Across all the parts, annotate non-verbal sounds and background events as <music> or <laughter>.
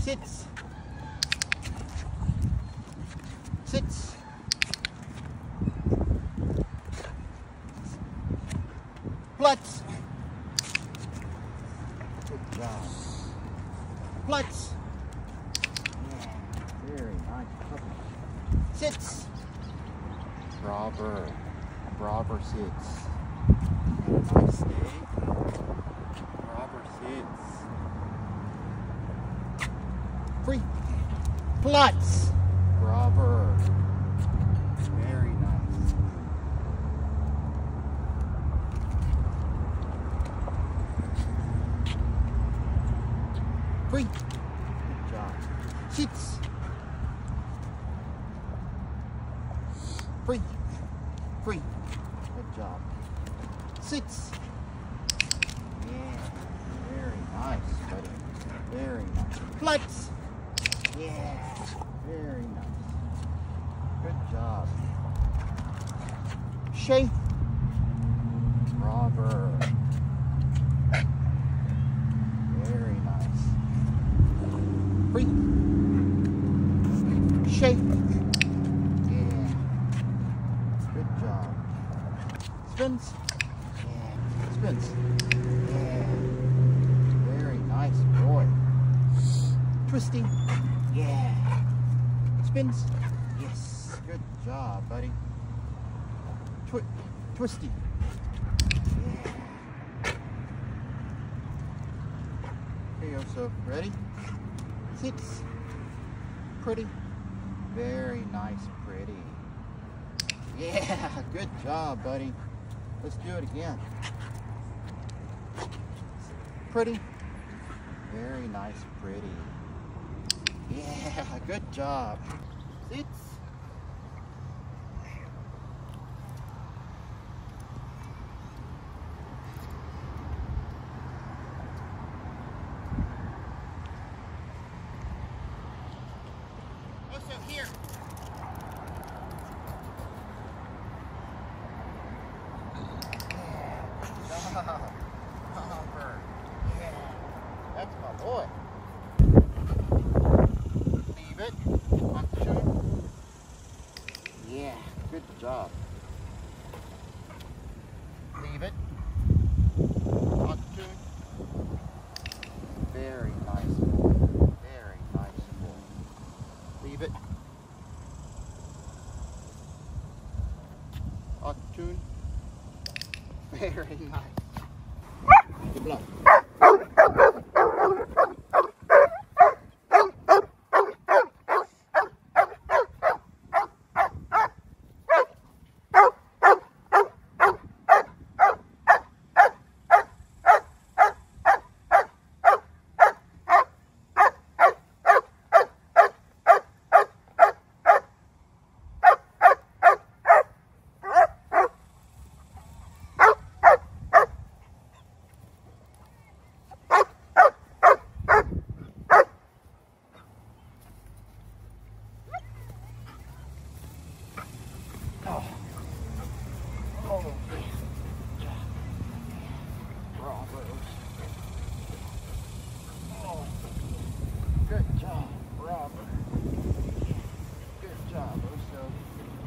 Sitz. Sitz. Platz. Good job. Platz. Yeah, very nice puppy. Sitz. Robber. Robber sitz. Nice stay. Robber sitz. Free. Platz. Robber. Very nice. Free. Good job. Sitz. Free. Free. Good job. Sitz. Yeah. Very nice, buddy. Very nice. Flex. Yeah. Very nice. Good job. Shape. Robber. Very nice. Free. Shape. Yeah. Good job. Spins. Yeah. Spins. Yeah. Very nice boy. Twisting. Yeah. Spins. Yes. Good job, buddy. Twi twisty. Yeah. Here you go, so ready? Sitz. Pretty. Very nice, pretty. Yeah, good job, buddy. Let's do it again. Pretty. Very nice, pretty. Yeah, good job. Sitz. Also here. Robert. Yeah. That's my boy. Leave it. On two. Yeah, good job. Leave it. Very nice. Very nice. Leave it. Tune. <laughs> Very nice. Good luck. Oh. Oh. Bravo. Oh. Good job, Robert. Good job, Oso.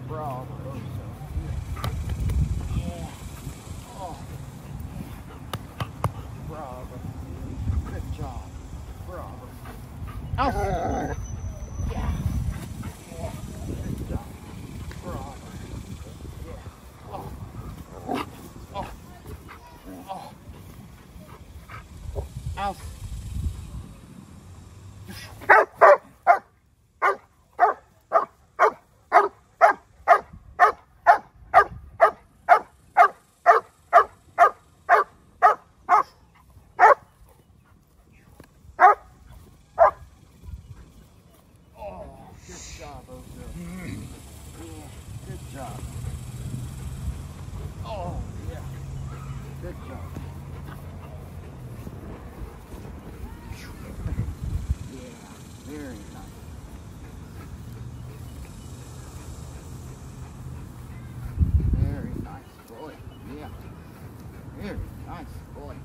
Bravo, Oso. Yeah. Oh. Bravo. Good job. Bravo. Out. Yeah. Yeah. Good job. Bravo. Yeah. Oh. Oh. Oh. Out. Oh, good job, Oso. Yeah, good job. Oh, yeah. Good job. Yeah, very nice. Very nice boy. Yeah. Very nice boy.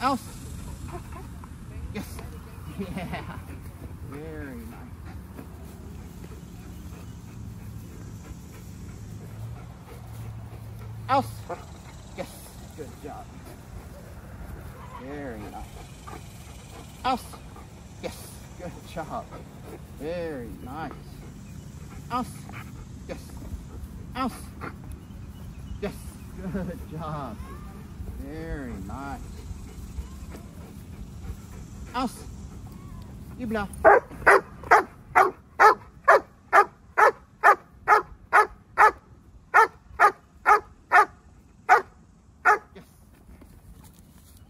Yeah. Else. <laughs> Yes. <laughs> Yeah. Very nice. Else. Yes. Good job. Very nice. Else. Yes. Good job. Very nice. Else. Yes. Else. Yes. Good job. Very nice. Else. You bluff. Yes.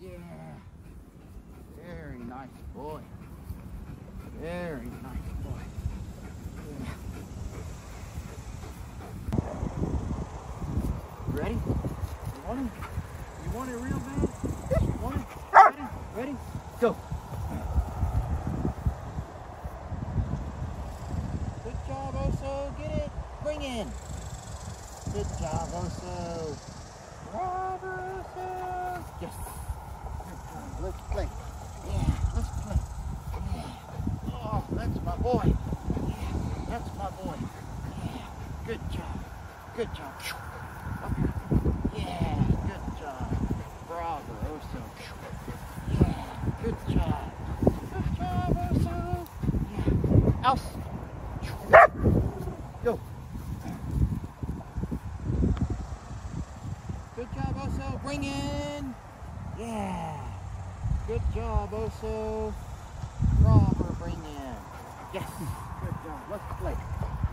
Yeah. Very nice boy. Very nice boy. Yeah. Ready? You want him? You want it real bad? Want it? Ready? Ready? Go. Good job, Oso. Get it. Bring in. Good job, Oso. Bravo, Oso. Yes. Let's play. Yeah, let's play. Yeah. Oh, that's my boy. Yeah, that's my boy. Yeah. Good job. Good job. Up here. Yeah, good job. Bravo, Oso. Yeah, good job. Good job, Oso. Yeah. Else. Go. Good job, Oso. Bring in. Yeah. Good job, Oso. Robber, bring in. Yes. Good job. Let's play.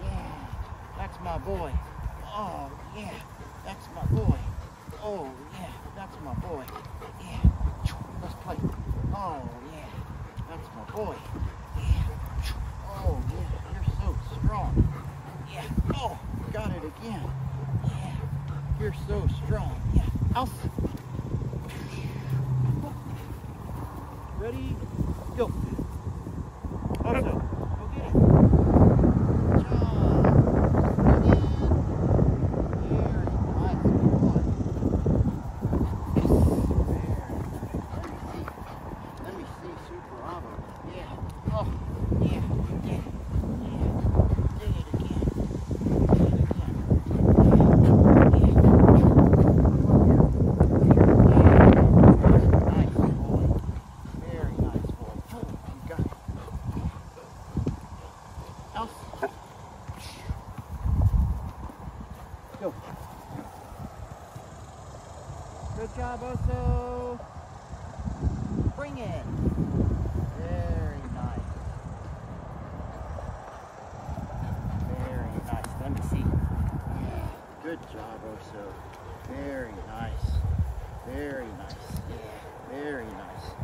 Yeah. That's my boy. Oh, yeah. That's my boy. Oh, yeah. That's my boy. Yeah. Let's play. Oh, yeah. That's my boy. Ready? Go. Also, so. Very nice. Very nice. Yeah. Very nice.